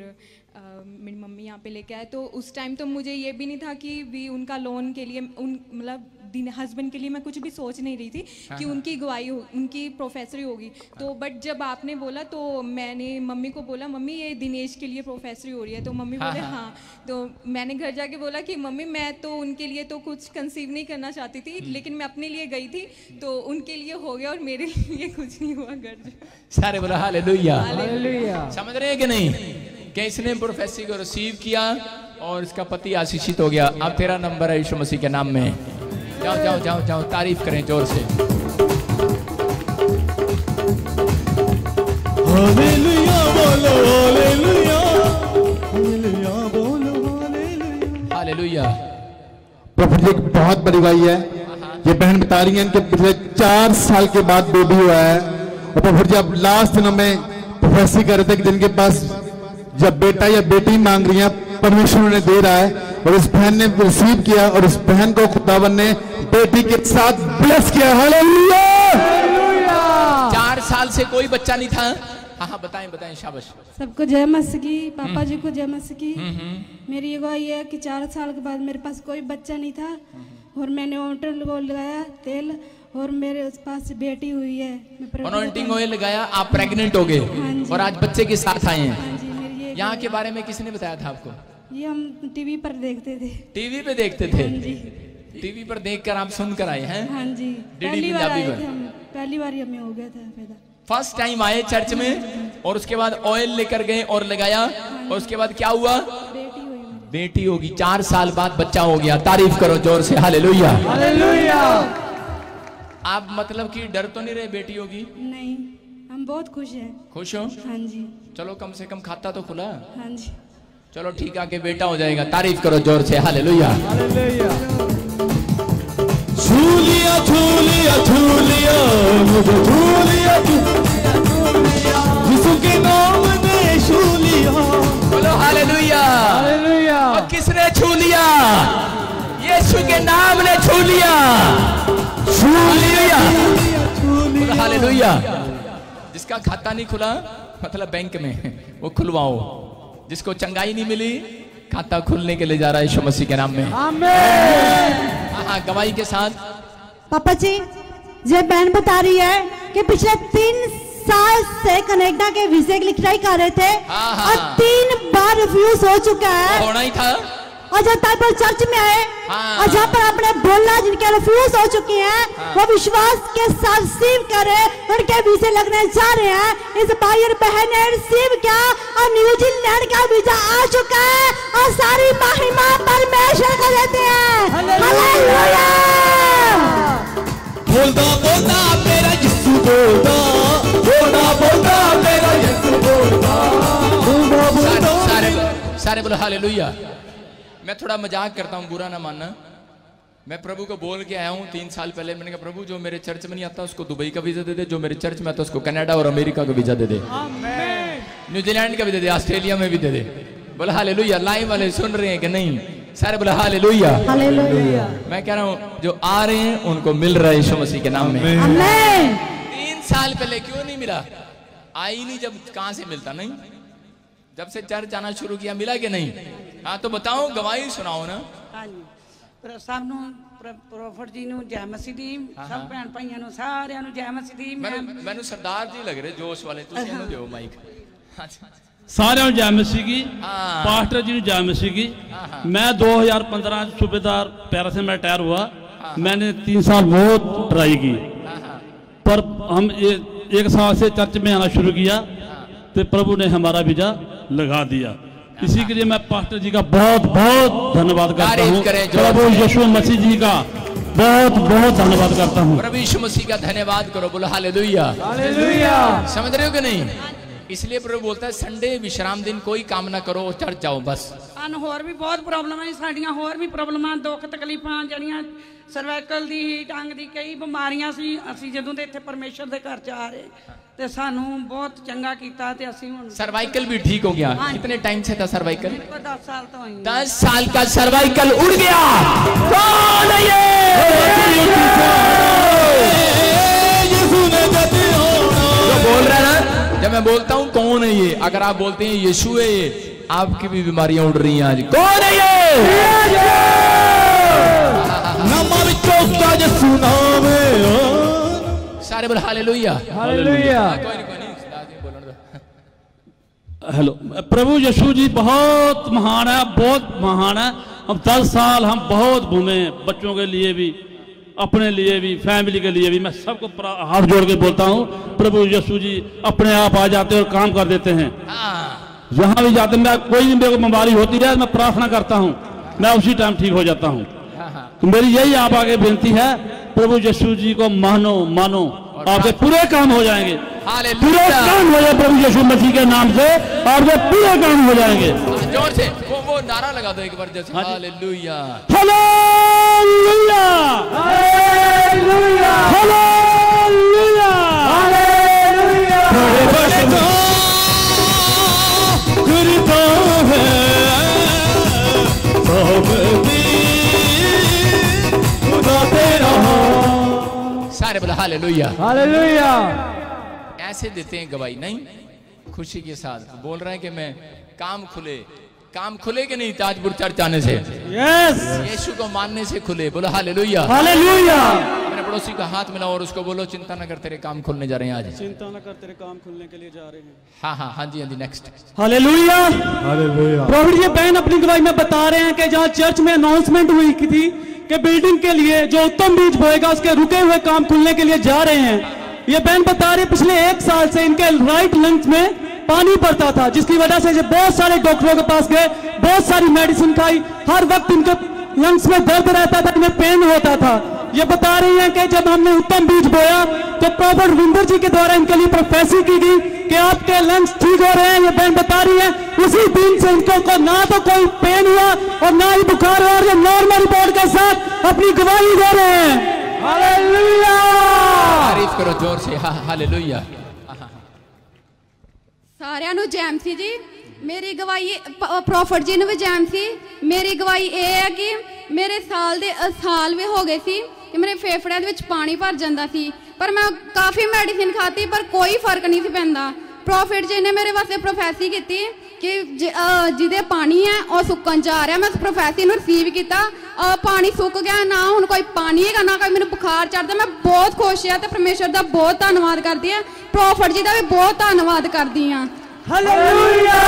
मेरी मम्मी यहाँ पे लेके आए। तो उस टाइम तो मुझे ये भी नहीं था कि भी उनका लोन के लिए उन मतलब दिन हस्बैंड के लिए मैं कुछ भी सोच नहीं रही थी कि उनकी गवाही हो उनकी प्रोफेसरी होगी। तो बट जब आपने बोला तो मैंने मम्मी को बोला मम्मी ये दिनेश के लिए प्रोफेसरी हो रही है। तो मम्मी हाँ, बोले हाँ। हाँ। तो मैंने घर जाके बोला कि मम्मी मैं तो उनके लिए तो कुछ कंसीव नहीं करना चाहती थी लेकिन मैं अपने लिए गई थी तो उनके लिए हो गया और मेरे लिए कुछ नहीं हुआ घर सारे बोला हालेलुया। समझ रहे हैं कि नहीं? कि इसने प्रोफेसी को रिसीव किया और इसका पति आशीषित हो गया। अब तेरा नंबर है यीशु मसीह के नाम में। जाओ जाओ जाओ जाओ तारीफ़ करें ज़ोर से। हालेलुया बोलो हालेलुया। हालेलुया बोलो हालेलुया। हालेलुया। प्रभु जी एक बहुत बड़ी भाई है। ये बहन बता रही है इनके पिछले चार साल के बाद बेबी हुआ है। और प्रभु जी अब लास्ट दिनों में प्रोफेसी कर रहे थे कि जिनके पास जब बेटा या बेटी मांग रही है परमेश्वर उन्हें दे रहा है और इस बहन ने रिसीव किया और इस बहन को खुदावन ने बेटी के साथ ब्लेस किया। हालेलुया चार साल से कोई बच्चा नहीं था। हाँ हाँ बताएँ बताएँ शाबाश। सबको जय मस्की पापा जी को जय मस्की मेरी ये ये है कि चार साल के बाद मेरे पास कोई बच्चा नहीं था और मैंने ऑटल को लगाया तेल और मेरे उस पास बेटी हुई है। को ऑयल लगाया आप प्रेग्नेंट हो गए और आज बच्चे के साथ आए हैं। हाँ यहाँ के बारे में किसने बताया था आपको? ये हम टीवी पर देखते थे। टीवी पे देखते थे? हाँ टीवी पर देखकर आप सुनकर आए हैं? हाँ जी। पहली बार आए थे हम। पहली बार हमें हो गया था पैदा। फ़र्स्ट टाइम आए चर्च में और उसके बाद ऑयल लेकर गए और लगाया। और उसके बाद क्या हुआ? बेटी हुई बेटी होगी। चार साल बाद बच्चा हो गया। तारीफ़ करो ज़ोर से। हाले हालेलुया आप मतलब कि डर तो नहीं रहे बेटी होगी? नहीं। हम बहुत खुश हैं। खुश हो? हाँ जी। चलो कम से कम खाता तो खुला। हाँ जी। चलो ठीक आके बेटा हो जाएगा। तारीफ़ करो ज़ोर से। हालेलुया। झूलिया झूलिया झूलिया मुझे झूलिया झूलिया के नाम ने झूलिया। बोलो हालेलुया। हालेलुया। और किसने छू लिया यीशु के नाम ने छू लिया हालेलुया बोलो हालेलुया। जिसका खाता नहीं खुला मतलब बैंक में वो खुलवाओ। जिसको चंगाई नहीं मिली खाता खुलने के लिए जा रहा है यीशु मसीह के नाम में। हाँ हाँ गवाही के साथ। पापा जी ये बहन बता रही है कि पिछले तीन साल से कनाडा के वीजे के ट्राई कर रहे थे हाँ, हाँ। और तीन बार रिफ्यूज हो चुका है। होना ही था। और जब ताजपुर चर्च में आए हाँ। और जहाँ पर आपने बोलना जिनके रिफ्यूज हो चुके हैं वो विश्वास के साथ रिसीव करे उनके वीजे लगने जा रहे हैं। इस भाई और बहन ने रिसीव किया? और न्यूजीलैंड का वीज़ा आ चुका है और सारी महिमा परमेश्वर को देते हैं। हालेलुया। बोलता बोलता मेरा यीशु बोलता। बोलता बोलता मेरा यीशु बोलता। बोलता बोलता। सारे सारे बोलो हालेलुया। मैं थोड़ा मज़ाक करता हूँ बुरा ना मानना। मैं प्रभु को बोल के आया हूँ तीन साल पहले। मैंने कहा प्रभु जो मेरे चर्च में नहीं आता उसको दुबई का वीज़ा दे दे। जो मेरे चर्च में आता उसको कनाडा और अमेरिका का वीज़ा दे दे। न्यूजीलैंड का भी दे दे ऑस्ट्रेलिया में भी दे दे। बोला हालेलुया. लाइव वाले सुन रहे हैं कि नहीं? सारे बोला हालेलुया. लोहिया मैं कह रहा हूँ जो आ रहे हैं उनको मिल रहा है यीशु मसीह के नाम में। तीन साल पहले क्यों नहीं मिला? आई नहीं जब कहाँ से मिलता नहीं? जब से चर्च आना शुरू किया मिला कि नहीं? हाँ तो बताओ गवाही सुनाओ ना ਹਾਂਜੀ ਪਰ ਸਭ ਨੂੰ ਪ੍ਰ- ਪ੍ਰੋਫਟ ਜੀ ਨੂੰ ਜੈ ਮਸੀਹ ਦੀ ਸਭ ਭੈਣ ਭਾਈਆਂ ਨੂੰ ਸਾਰਿਆਂ ਨੂੰ ਜੈ ਮਸੀਹ ਦੀ ਮੈਂ ਮੈਨੂੰ ਮੈਨੂੰ ਸਰਦਾਰ ਜੀ ਲੱਗ ਰਹੇ ਜੋਸ਼ ਵਾਲੇ ਤੁਸੀਂ ਇਹਨੂੰ ਦਿਓ ਮਾਈਕ ਸਾਰਿਆਂ ਨੂੰ ਜੈ ਮਸੀਹ ਕੀ हाँ। पास्टर जी ने जय मसीह की मैं 2015 सूबेदार पैरा से मैं रिटायर हुआ मैंने तीन साल बहुत ट्राई की पर हम ये एक साल से चर्च में आना शुरू किया तो प्रभु ने हमारा वीजा लगा दिया इसी के लिए मैं पास्टर जी का बहुत बहुत धन्यवाद करता हूँ। करें प्रभु यशु यीशु मसीह जी का बहुत बहुत धन्यवाद करता हूँ। प्रभु यीशु मसीह का धन्यवाद करो बोलो हालेलुया। हालेलुया। समझ रहे हो कि नहीं? इसलिए प्रभु बोलता है संडे विश्राम दिन कोई काम ना करो चर्च जाओ बस ਸਾਨੂੰ ਹੋਰ ਵੀ ਬਹੁਤ ਪ੍ਰੋਬਲਮਾਂ ਹੈ ਸਾਡੀਆਂ ਹੋਰ ਵੀ ਪ੍ਰੋਬਲਮਾਂ ਦੁੱਖ ਤਕਲੀਫਾਂ ਜਿਹੜੀਆਂ ਸਰਵਾਈਕਲ ਦੀ ਹੀਟ ਅੰਗ ਦੀ ਕਈ ਬਿਮਾਰੀਆਂ ਸੀ ਅਸੀਂ ਜਦੋਂ ਦੇ ਇੱਥੇ ਪਰਮੇਸ਼ਰ ਦੇ ਘਰ ਚ ਆ ਰਹੇ ਤੇ ਸਾਨੂੰ ਬਹੁਤ ਚੰਗਾ ਕੀਤਾ ਤੇ ਅਸੀਂ ਹੁਣ सर्वाइकल भी ठीक हो गया कितने टाइम से था सर्वाइकल ਕੋਈ 10 साल ਤੋਂ ਆਈ दस साल का सर्वाइकल उड़ गया कौन है ये मैं बोलता हूँ कौन है ये? अगर आप बोलते हैं यीशु है ये आपकी भी बीमारियाँ उड़ रही हैं आज। कौन है ये? नामा विचों का यीशु नाम है। सारे बोल हालेलुया। हालेलुया। जी बोलने दो। हेलो प्रभु यीशु जी बहुत महान है बहुत महान है। हम दस साल हम बहुत घूमे बच्चों के लिए भी। अपने लिए भी फैमिली के लिए भी मैं सबको हाथ जोड़ के बोलता हूँ प्रभु यीशु जी अपने आप आ जाते हैं और काम कर देते हैं। जहाँ भी जाते मैं कोई भी मेरे को बीमारी होती है मैं प्रार्थना करता हूँ मैं उसी टाइम ठीक हो जाता हूँ। तो मेरी यही आप आगे विनती है प्रभु यशु जी को मानो मानो आपके पूरे काम हो जाएँगे। पूरे काम हो जाए प्रभु यीशु मसीह के नाम से आपके पूरे काम हो जाएँगे। ज़ोर से। नारा लगा दो एक बार जैसे हालेलुया हालेलुया हालेलुया। हालेलुया। करता है तेरा सारे बोला हालेलुया। हालेलुया। ऐसे देते हैं गवाही। नहीं खुशी के साथ बोल रहे हैं कि मैं काम खुले। काम खुले कि नहीं ताजपुर चर्च आने से? यस यीशु को मानने से खुले। बोलो हालेलुया हालेलुया अपने पड़ोसी का हाथ मिलाओ और उसको बोलो चिंता न कर तेरे काम खुलने जा रहे हैं आज। चिंता न कर तेरे काम खुलने के लिए जा रहे हैं। हाँ हाँ हाँ जी हाँ जी नेक्स्ट हालेलुया हालेलुया प्रभु जी बहन अपनी गवाही में बता रहे हैं कि जहाँ चर्च में अनाउंसमेंट हुई की थी कि बिल्डिंग के लिए जो उत्तम बीज बोएगा उसके रुके हुए काम खुलने के लिए जा रहे हैं। ये बहन बता रहे, पिछले एक साल से इनके राइट लंग्स में पानी पड़ता था, जिसकी वजह से ये बहुत सारे डॉक्टरों के पास गए, बहुत सारी मेडिसिन खाई, हर वक्त इनके लंग्स में दर्द रहता था, इन्हें पेन होता था। ये बता रही हैं कि जब हमने उत्तम बीज बोया तो प्रॉपर विंदर जी के द्वारा इनके लिए प्रोफेसी की गई कि आपके लंग्स ठीक हो रहे हैं, ये बहन बता रही है, उसी दिन से इनको को ना तो कोई पेन हुआ और ना ही बुखार हुआ, और ये नॉर्मल रिपोर्ट के साथ अपनी गवाही दे रहे हैं। ਸਾਰਿਆਂ ਨੂੰ ਜੈਮ ਸੀ ਜੀ। ਮੇਰੀ ਗਵਾਹੀ ਪ੍ਰੋਫਟ ਜੀ ਨੂੰ ਵੀ ਜੈਮ ਸੀ। ਮੇਰੀ ਗਵਾਹੀ ਇਹ ਹੈ ਕਿ ਮੇਰੇ ਸਾਲ ਦੇ ਸਾਲ ਵੀ ਹੋ ਗਏ ਸੀ ਕਿ ਮੇਰੇ ਫੇਫੜਿਆਂ ਦੇ ਵਿੱਚ ਪਾਣੀ ਭਰ ਜਾਂਦਾ ਸੀ। ਪਰ ਮੈਂ ਕਾਫੀ ਮੈਡੀਸਿਨ ਖਾਤੀ ਪਰ ਕੋਈ ਫ਼ਰਕ ਨਹੀਂ ਸੀ ਪੈਂਦਾ। ਪ੍ਰੋਫਟ ਜੀ ਨੇ ਮੇਰੇ ਵਾਸਤੇ ਪ੍ਰੋਫੈਸੀ ਕੀਤੀ। ਕਿ ਜ- ਅ, ਜਿਹਦੇ ਪਾਣੀ ਹੈ ਉਹ ਸੁੱਕਣ ਜਾ ਰਿਹਾ ਮੈਂ ਉਸ ਪ੍ਰੋਫੈਸੀ ਨੂੰ ਰਿਸੀਵ ਕੀਤਾ ਅ, ਪਾਣੀ ਸੁੱਕ ਗਿਆ ਨਾ ਹੁਣ ਕੋਈ ਪਾਣੀ ਹੈਗਾ ਨਾ ਕੋਈ ਮੈਨੂੰ ਬੁਖਾਰ ਚੜਦਾ ਮੈਂ ਬਹੁਤ ਖੁਸ਼ ਹਾਂ ਤੇ ਪਰਮੇਸ਼ਰ ਦਾ ਬਹੁਤ ਧੰਨਵਾਦ ਕਰਦੀ ਹਾਂ ਪ੍ਰੋਫਿਟ ਜੀ ਦਾ ਵੀ ਬਹੁਤ ਧੰਨਵਾਦ ਕਰਦੀ ਹਾਂ ਹਾਲੇਲੂਇਆ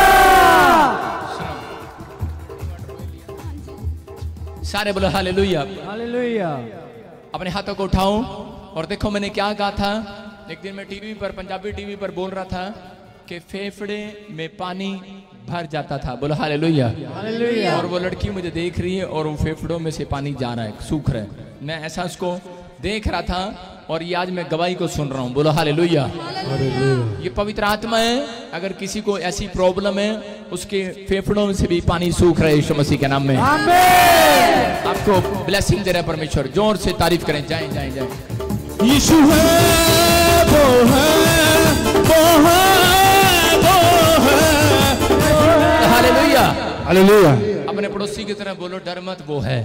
सारे बोलो हालेलुया हालेलुया अपने हाथों को उठाओ और देखो मैंने क्या कहा था एक दिन मैं टीवी पर पंजाबी टीवी पर बोल रहा था कि फेफड़े में पानी भर जाता था। बोलो हालेलुया। हालेलुया। और वो लड़की मुझे देख रही है और वो फेफड़ों में से पानी जा रहा है सूख रहा है। मैं ऐसा उसको देख रहा था और ये आज मैं गवाही को सुन रहा हूँ। बोलो हालेलुया। ये पवित्र आत्मा है। अगर किसी को ऐसी प्रॉब्लम है उसके फेफड़ों में से भी पानी सूख रहा है यीशु मसीह के नाम में। आपको ब्लेसिंग दे रहा है परमेश्वर। ज़ोर से तारीफ़ करें। जाए जाए जाए। यीशु है वो है वो है। हालेलुया हालेलुया अपने पड़ोसी की तरह बोलो डर मत वो है।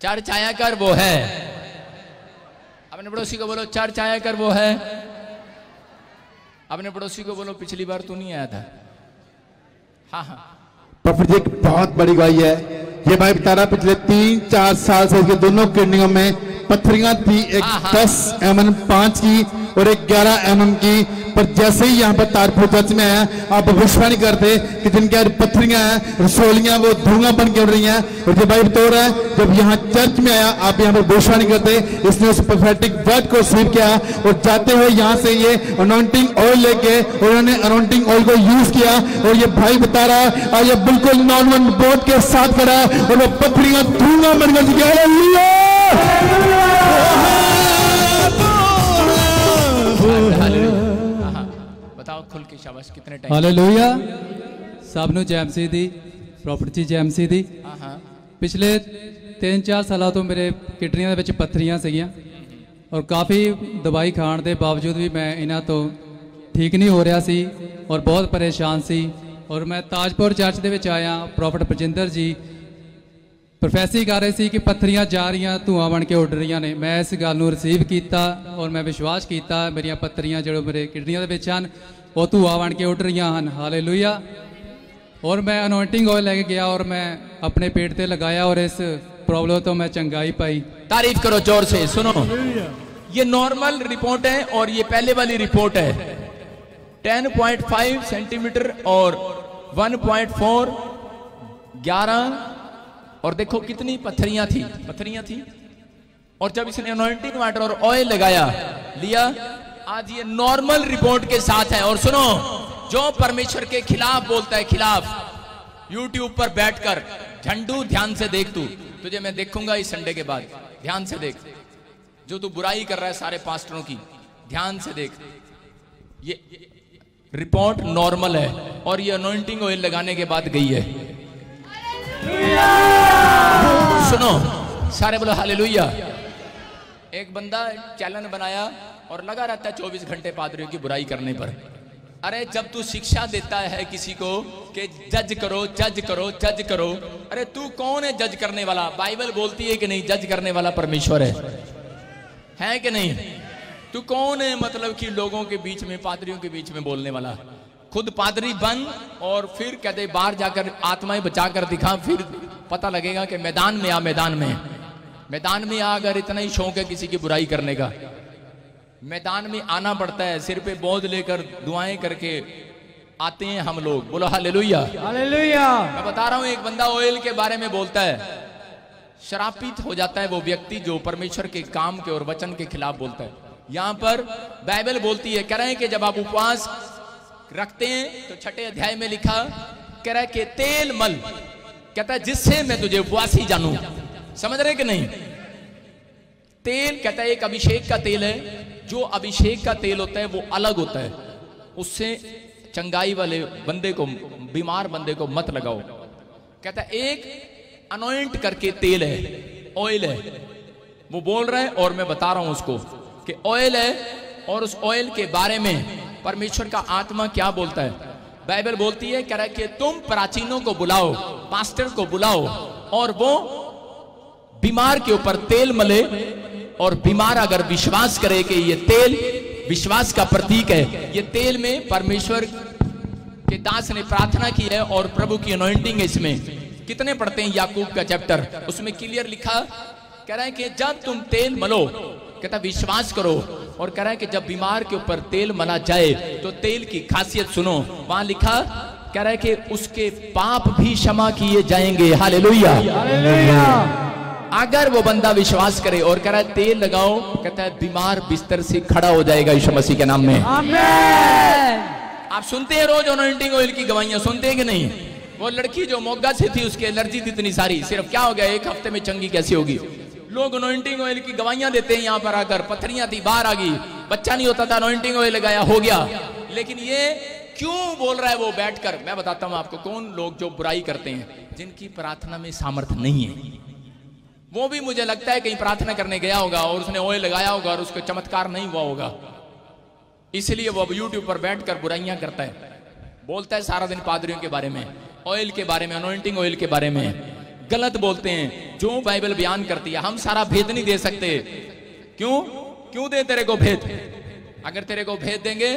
चार आया कर वो है। अपने पड़ोसी को बोलो चार आया कर वो है। अपने पड़ोसी को बोलो पिछली बार तू नहीं आया था। हाँ हाँ। प्रॉफिट जी एक बहुत बड़ी गवाही है। ये भाई बता रहा पिछले तीन चार साल से इसके दोनों किडनियों में पत्थरियाँ थी एक दस एम एम पाँच की और एक ग्यारह एम एम की। पर जैसे ही यहाँ पर तारपुर चर्च में आया आप भविष्यवाणी करते कि जिनके पत्थरियाँ हैं रसोलियाँ वो धुआँ बन के उड़ रही हैं। और ये भाई बतौर है जब यहाँ चर्च में आया आप यहाँ पर भविष्यवाणी करते इसने उस प्रोफेटिक वर्ड को रिसीव किया और जाते हुए यहाँ से ये अनाउंटिंग ऑयल लेके और उन्होंने अनोइंटिंग ऑयल को यूज़ किया और ये भाई बता रहा है आज ये बिल्कुल नॉन वन बोर्ड के साथ खड़ा और वो पत्थरियाँ धुआँ बन कर है। हाँ, हाँ। बताओ खुल के शाबाश कितने टाइम ਹਾਲੇਲੂਇਆ ਸਭ ਨੂੰ ਜੈ ਮਸੀਹ ਦੀ ਪ੍ਰੋਫਿਟ ਜੀ ਜੈ ਮਸੀਹ ਦੀ ਹਾਂ ਹਾਂ ਪਿਛਲੇ 3-4 ਸਾਲਾਂ ਤੋਂ ਮੇਰੇ ਕਿਡਨੀਆਂ ਦੇ ਵਿੱਚ ਪੱਥਰੀਆਂ ਸੀਗੀਆਂ ਔਰ ਕਾਫੀ ਦਵਾਈ ਖਾਣ ਦੇ ਬਾਵਜੂਦ ਵੀ ਮੈਂ ਇਹਨਾਂ ਤੋਂ ਠੀਕ ਨਹੀਂ ਹੋ ਰਿਹਾ ਸੀ ਔਰ ਬਹੁਤ ਪਰੇਸ਼ਾਨ ਸੀ ਔਰ ਮੈਂ ਤਾਜਪੁਰ ਚਰਚ ਦੇ ਵਿੱਚ ਆਇਆ ਪ੍ਰੋਫਿਟ ਬਰਜਿੰਦਰ ਜੀ ਪ੍ਰੋਫੈਸੀ ਕਰ ਰਹੇ ਸੀ ਕਿ ਪੱਥਰੀਆਂ ਜਾ ਰਹੀਆਂ ਧੂਆਂ ਬਣ ਕੇ ਉੱਡ ਰਹੀਆਂ ਨੇ ਮੈਂ ਇਸ ਗੱਲ ਨੂੰ ਰਿਸੀਵ ਕੀਤਾ ਔਰ ਮੈਂ ਵਿਸ਼ਵਾਸ ਕੀਤਾ ਮੇਰੀਆਂ ਪੱਥਰੀਆਂ ਜਿਹੜੀਆਂ ਮੇਰੇ ਕਿਡਨੀਆਂ ਦੇ ਵਿੱਚ ਹਨ ਉਹ ਧੂਆਂ ਬਣ ਕੇ ਉੱਡ ਰਹੀਆਂ ਹਨ ਹਾਲੇਲੂਇਆ ਔਰ ਮੈਂ ਅਨੋਇੰਟਿੰਗ ਆਇਲ ਲੈ ਕੇ ਗਿਆ ਔਰ ਮੈਂ ਆਪਣੇ ਪੇਟ ਤੇ ਲਗਾਇਆ ਔਰ ਇਸ ਪ੍ਰੋਬਲਮ ਤੋਂ ਮੈਂ ਚੰਗਾਈ ਪਾਈ तारीफ करो जोर से सुनो ये नॉर्मल रिपोर्ट है और ये पहले वाली रिपोर्ट है 10.5 सेंटीमीटर और 1.4 11 और देखो कितनी पत्थरियाँ थी पत्थरियाँ थी। और जब इसने अनोइंटिंग वाटर और ऑयल लगाया, लिया, आज ये नॉर्मल रिपोर्ट के साथ है। और सुनो, जो परमेश्वर के खिलाफ बोलता है, खिलाफ यूट्यूब पर बैठकर, झंडू ध्यान से देख तू। तुझे मैं देखूँगा इस संडे के बाद। ध्यान से देख। जो तू बुराई कर रहा है सारे पास्टरों की, ध्यान से देख। ये रिपोर्ट नॉर्मल है। और ये अनोइंटिंग ऑयल लगाने के बाद गई है। सुनो। सारे बोलो हालेलुया। एक बंदा चैनल बनाया और लगा रहता है चौबीस घंटे पादरियों की बुराई करने पर। अरे, जब तू शिक्षा देता है किसी को कि जज करो जज करो जज करो, अरे, तू कौन है जज करने वाला? बाइबल बोलती है कि नहीं, जज करने वाला परमेश्वर है। है कि नहीं? तू कौन है मतलब कि लोगों के बीच में, पादरियों के बीच में बोलने वाला? खुद पादरी बन और फिर कहते बाहर जाकर आत्माएँ बचा कर दिखा फिर पता लगेगा कि मैदान में आ मैदान में। मैदान में आ अगर इतना ही शौक है किसी की बुराई करने का। मैदान में आना पड़ता है सिर पे बोझ लेकर दुआएँ करके आते हैं हम लोग। बोलो हालेलुया। हालेलुया। मैं बता रहा हूँ एक बंदा ऑयल के बारे में बोलता है। शरापित हो जाता है वो व्यक्ति जो परमेश्वर के काम के और वचन के खिलाफ बोलता है। यहाँ पर बाइबल बोलती है कह रहे हैं कि जब आप उपवास रखते हैं तो छठे अध्याय में लिखा, कह रहा है कि तेल मल। कहता है, जिससे मैं तुझे उपवासी जानू। समझ रहे कि नहीं? तेल, कहता है, एक अभिषेक का तेल है। जो अभिषेक का तेल होता है, वो अलग होता है। उससे चंगाई वाले बंदे को, बीमार बंदे को मत लगाओ। कहता है, एक अनोइंट करके तेल है ऑयल है। वो बोल रहा है, और मैं बता रहा हूँ उसको, कि ऑयल है, और उस ऑयल के बारे में परमेश्वर का आत्मा क्या बोलता है? बाइबल बोलती है, कह रहा है कि तुम प्राचीनों को बुलाओ पास्टर को बुलाओ, और वो बीमार के ऊपर तेल मले, और बीमार अगर विश्वास करे कि ये तेल विश्वास का प्रतीक है, ये तेल में परमेश्वर के दास ने प्रार्थना की है और प्रभु की अनोइंटिंग है इसमें। कितने पढ़ते हैं याकूब का चैप्टर उसमें क्लियर लिखा, कह रहा है कि जब तुम तेल मलो, कहता विश्वास करो और कह रहा है कि जब बीमार के ऊपर तेल मना जाए तो तेल की खासियत सुनो। वहाँ लिखा कह रहा है कि उसके पाप भी क्षमा किए जाएँगे। हालेलुया। अगर वो बंदा विश्वास करे और कह रहा है तेल लगाओ कहता है बीमार बिस्तर से खड़ा हो जाएगा यीशु मसीह के नाम में। आप सुनते हैं रोज अनोइंटिंग ऑयल की गवाहियाँ सुनते हैं कि नहीं? वो लड़की जो मोगा से थी उसकी एलर्जी थी इतनी सारी। सिर्फ़ क्या हो गया? एक हफ़्ते में चंगी कैसी होगी? लोग अनोइंटिंग ऑयल की गवाहियाँ देते हैं यहाँ पर आकर, पत्थरियाँ थी, बाहर आ गई। बच्चा नहीं होता था अनोइंटिंग ऑयल लगाया, हो गया। लेकिन ये क्यों बोल रहा है वो बैठकर? मैं बताता हूँ आपको कौन लोग जो बुराई करते हैं, जिनकी प्रार्थना में सामर्थ्य नहीं है। वो भी मुझे लगता है कहीं प्रार्थना करने गया होगा और उसने ऑयल लगाया होगा और उसको चमत्कार नहीं हुआ होगा। इसलिए वो अब यूट्यूब पर बैठकर बुराइयाँ करता है। बोलता है सारा दिन पादरियों के बारे में ऑयल के बारे में अनोइंटिंग ऑयल के बारे में। गलत बोलते हैं। जो बाइबल बयान करती है हम सारा भेद नहीं दे सकते। क्यों? क्यों दे तेरे को भेद? अगर तेरे को भेद देंगे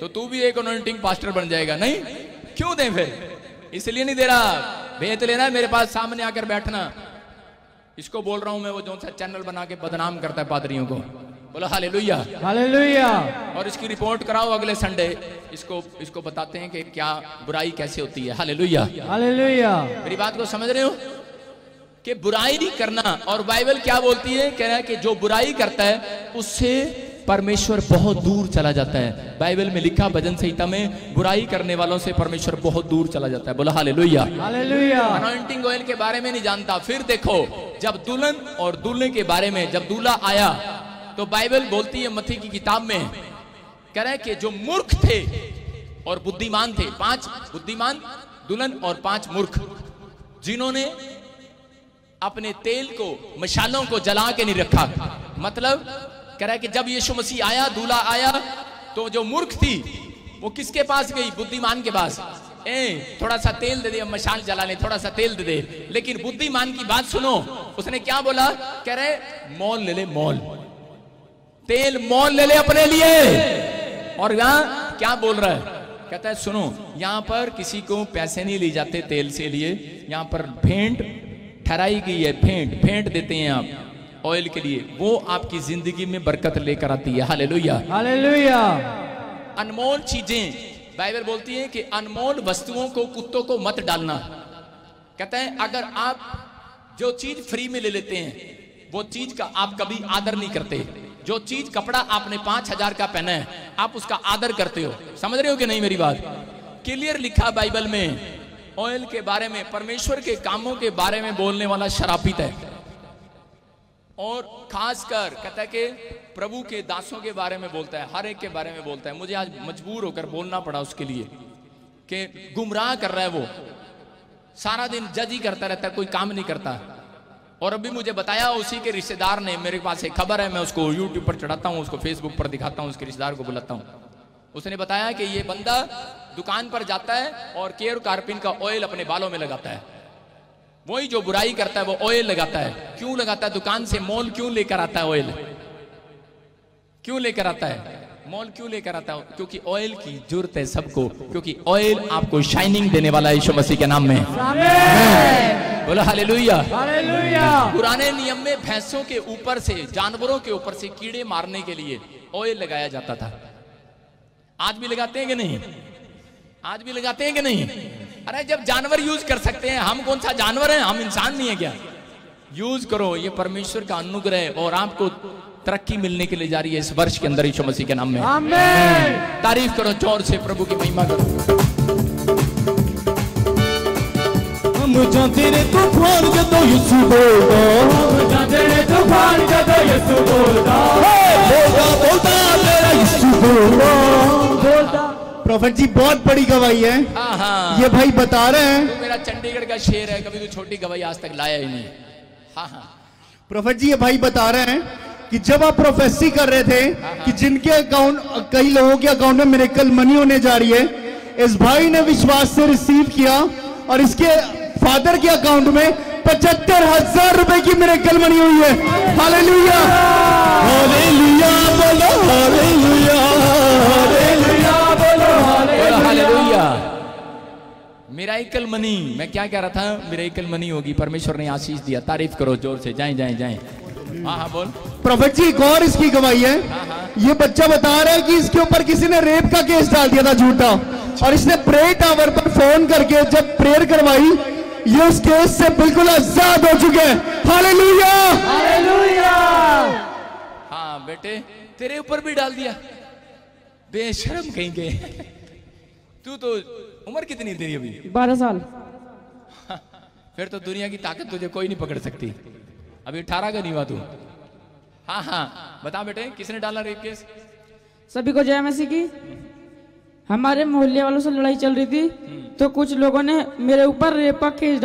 तो तू भी एक अनोइंटिंग पास्टर बन जाएगा। नहीं? क्यों दे फिर? इसलिए नहीं दे रहा। भेद लेना मेरे पास सामने आकर बैठना। इसको बोल रहा हूँ मैं वो जो सा चैनल बना के बदनाम करता है पादरियों को। बोला बोलो हालेलुया हालेलुया और इसकी रिपोर्ट कराओ अगले संडे इसको इसको बताते हैं कि क्या बुराई कैसे होती है। हालेलुया हालेलुया मेरी बात को समझ रहे हो? कि बुराई नहीं करना और बाइबल क्या बोलती है? कह रहा है कि जो बुराई करता है उससे परमेश्वर बहुत दूर चला जाता है। बाइबल में लिखा भजन संहिता में बुराई करने वालों से परमेश्वर बहुत दूर चला जाता है। बोला हालेलुया। हालेलुया। अनॉइंटिंग ऑयल के बारे में नहीं जानता। फिर देखो जब दुल्हन और दूल्हे के बारे में जब दूल्हा आया तो बाइबल बोलती है मथी की किताब में कह रहा है कि जो मूर्ख थे और बुद्धिमान थे पाँच बुद्धिमान दुल्हन और पाँच मूर्ख जिन्होंने अपने तेल को, मशालों को जला के नहीं रखा। मतलब कह रहा है कि जब यीशु मसीह आया, दूल्हा आया तो जो मूर्ख थी, वो किसके पास गई? बुद्धिमान के पास। ए, थोड़ा सा तेल दे दे मशाल जला ले, थोड़ा सा तेल दे दे। लेकिन बुद्धिमान की बात सुनो। उसने क्या बोला? कह रहे मॉल ले ले, मॉल। तेल मॉल ले ले अपने लिए। और यहाँ क्या बोल रहा है? कहता है, सुनो, यहाँ पर किसी को पैसे नहीं लिए जाते तेल से लिए। यहाँ पर भेंट ठहराई गई है भेंट भेंट देते हैं आप ऑयल के लिए। वो आपकी ज़िंदगी में बरकत लेकर आती है। हालेलुया। हालेलुया। अनमोल चीज़ें। बाइबल बोलती है कि अनमोल वस्तुओं को कुत्तों को मत डालना। कहता है अगर आप जो चीज़ फ्री में ले लेते हैं वो चीज़ का आप कभी आदर नहीं करते। जो चीज़ कपड़ा आपने पाँच हज़ार का पहना है आप उसका आदर करते हो। समझ रहे हो कि नहीं मेरी बात? क्लियर लिखा बाइबल में। ऑयल के बारे में, परमेश्वर के कामों के बारे में बोलने वाला शरापित है। और खासकर कहता है कि प्रभु के दासों के बारे में बोलता है, हर एक के बारे में बोलता है। मुझे आज मजबूर होकर बोलना पड़ा उसके लिए कि गुमराह कर रहा है वो। सारा दिन जज ही करता रहता है, कोई काम नहीं करता। और अभी मुझे बताया उसी के रिश्तेदार ने, मेरे पास एक खबर है, मैं उसको यूट्यूब पर चढ़ाता हूँ, उसको फेसबुक पर दिखाता हूँ, उसके रिश्तेदार को बुलाता हूँ। उसने बताया कि ये बंदा दुकान पर जाता है और केयर कार्पिन का ऑयल अपने बालों में लगाता है। वही जो बुराई करता है वो ऑयल लगाता है। क्यों लगाता है? दुकान से मोल क्यों लेकर आता है ऑयल क्यों लेकर आता है? मॉल क्यों लेकर आता है? क्योंकि ऑयल की ज़रूरत है सबको। क्योंकि ऑयल आपको शाइनिंग देने वाला है यीशु मसीह के नाम में। बोलो हालेलुया पुराने नियम में भैंसों के ऊपर से जानवरों के ऊपर से कीड़े मारने के लिए ऑयल लगाया जाता था। आज भी लगाते हैं कि नहीं? आज भी लगाते हैं कि नहीं? अरे जब जानवर यूज़ कर सकते हैं हम कौन सा जानवर हैं? हम इंसान नहीं है क्या? यूज़ करो ये परमेश्वर का अनुग्रह और आपको तरक्की मिलने के लिए जा रही है इस वर्ष के अंदर यीशु मसीह के नाम में। तारीफ़ करो ज़ोर से प्रभु की महिमा करो। हम जाते तूफ़ान जदों यीशु बोलदा हम जाते ने तूफ़ान जदों यीशु बोलदा बोलदा बोलदा मेरा यीशु बोलदा प्रोफेट जी बहुत बड़ी गवाही है। हाँ हाँ ये भाई बता रहे हैं। तू मेरा चंडीगढ़ का शेर है कभी तू छोटी गवाही आज तक लाया ही नहीं। हाँ हाँ। प्रोफेट जी ये भाई बता रहे हैं कि जब आप प्रोफेसी कर रहे थे कि जिनके अकाउंट कई लोगों के अकाउंट में मेरेकल मनी होने जा रही है इस भाई ने विश्वास से रिसीव किया और इसके फादर के अकाउंट में पचहत्तर हज़ार रुपए की मेरेकल मनी हुई है। हालेलुया हालेलुया बोलो। Hallelujah hallelujah miracle money. मैं क्या कह रहा था? मिराइकल मनी होगी। परमेश्वर ने आशीष दिया। तारीफ़ करो ज़ोर से। जाएँ जाएँ जाएँ। हाँ हाँ बोल। प्रोफेट जी एक और इसकी गवाही है। ये बच्चा बता रहा है कि इसके ऊपर किसी ने रेप का केस डाल दिया था झूठा। और इसने प्रेयर टावर पर फ़ोन करके जब प्रेयर करवाई ये उस केस से बिल्कुल आज़ाद हो चुके हैं। हालेलुया! हाँ बेटे तेरे ऊपर भी डाल दिया। बेशरम कहीं के तू तो उम्र कितनी तेरी अभी? बारह साल। फिर तो दुनिया की ताकत तुझे कोई नहीं पकड़ सकती। अभी अठारह का नहीं हुआ तू। हाँ हाँ। बता बेटे किसने डाला रेप केस सभी को जय मसीह की। हमारे मोहल्ले वालों से लड़ाई चल रही थी। तो कुछ लोगों ने मेरे ऊपर रेप का केस